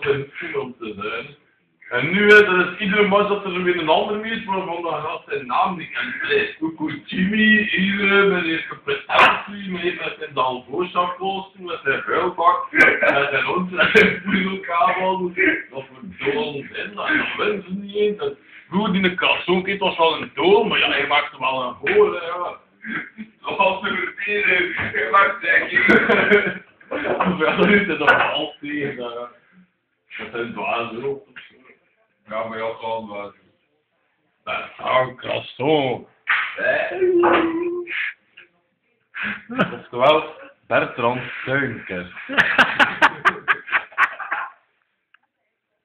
een film om te zijn. En nu is er iedere match dat er weer een ander mee is, waarvan dan gaat zijn naam niet kent. Kuku Jimmy, hier met zijn prestatie, met met zijn Dalvoorschapposten, met zijn vuilbak, met zijn hond, met zijn voedelkabel. Dat voor doel zijn, dat ze niet eens. En Goed, in de kassonkit was wel een doel, maar ja, hij maakte wel een goal, hè, ja. Zoals de verteren, ik mag zeggen. Wel is nog tegen, ja. Dat zijn dwazen op. Ja, maar jou gewoon wat. Ah, Crasson. Oftewel, Bertrand Tuinker.